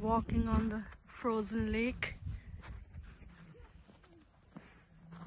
Walking on the frozen lake.